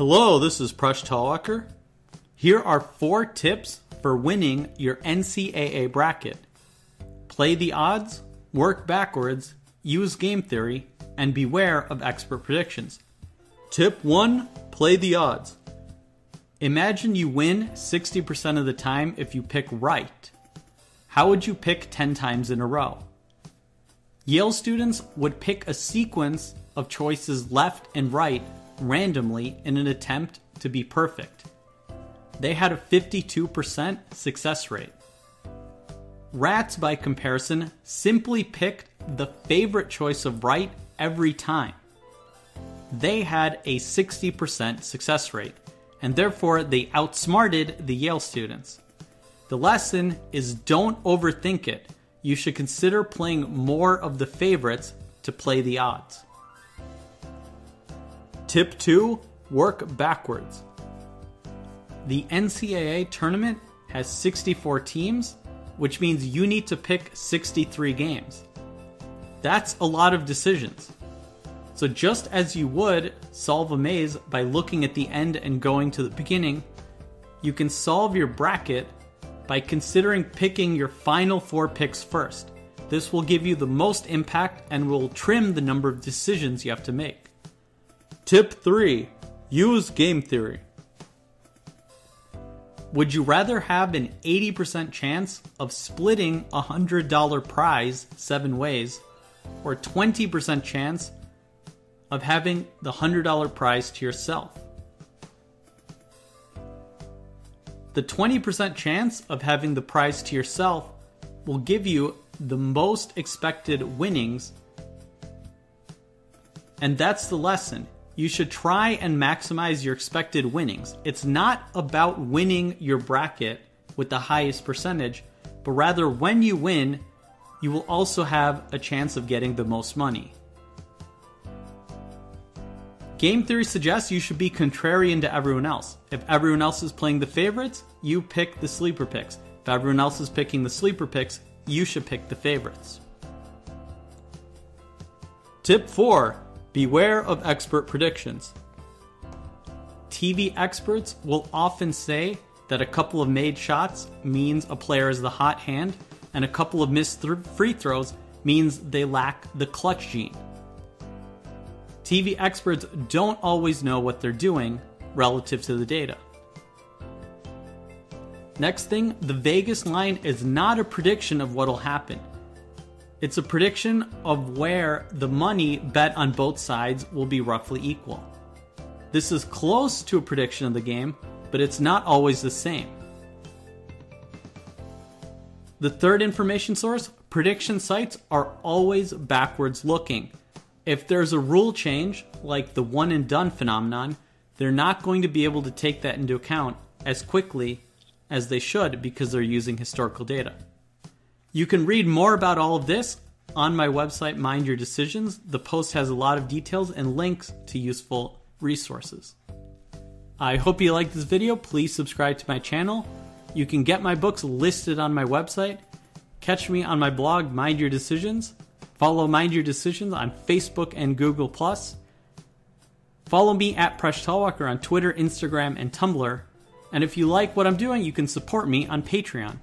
Hello, this is Presh Talwalkar. Here are four tips for winning your NCAA bracket. Play the odds, work backwards, use game theory, and beware of expert predictions. Tip 1 Play the odds. Imagine you win 60% of the time if you pick right. How would you pick 10 times in a row? Yale students would pick a sequence of choices left and right randomly in an attempt to be perfect. They had a 52% success rate. Rats, by comparison, simply picked the favorite choice of right every time. They had a 60% success rate, and therefore they outsmarted the Yale students. The lesson is don't overthink it. You should consider playing more of the favorites to play the odds. Tip 2 Work backwards. The NCAA tournament has 64 teams, which means you need to pick 63 games. That's a lot of decisions. So, just as you would solve a maze by looking at the end and going to the beginning, you can solve your bracket by considering picking your final four picks first. This will give you the most impact and will trim the number of decisions you have to make. Tip 3 Use game theory. Would you rather have an 80% chance of splitting a $100 prize seven ways, or 20% chance of having the $100 prize to yourself? The 20% chance of having the prize to yourself will give you the most expected winnings, and that's the lesson you should try and maximize your expected winnings. It's not about winning your bracket with the highest percentage, but rather when you win, you will also have a chance of getting the most money. Game theory suggests you should be contrarian to everyone else. If everyone else is playing the favorites, you pick the sleeper picks. If everyone else is picking the sleeper picks, you should pick the favorites. Tip 4 Beware of expert predictions. TV experts will often say that a couple of made shots means a player is the hot hand, and a couple of missed th- free throws means they lack the clutch gene. TV experts don't always know what they're doing relative to the data. Next thing, the Vegas line is not a prediction of what'll happen. It's a prediction of where the money bet on both sides will be roughly equal. This is close to a prediction of the game, but it's not always the same. The third information source prediction sites are always backwards looking. If there's a rule change, like the one and done phenomenon, they're not going to be able to take that into account as quickly as they should because they're using historical data. You can read more about all of this on my website, Mind Your Decisions. The post has a lot of details and links to useful resources. I hope you liked this video. Please subscribe to my channel. You can get my books listed on my website. Catch me on my blog, Mind Your Decisions. Follow Mind Your Decisions on Facebook and Google+. Follow me at Presh Talwalkar on Twitter, Instagram, and Tumblr. And if you like what I'm doing, you can support me on Patreon.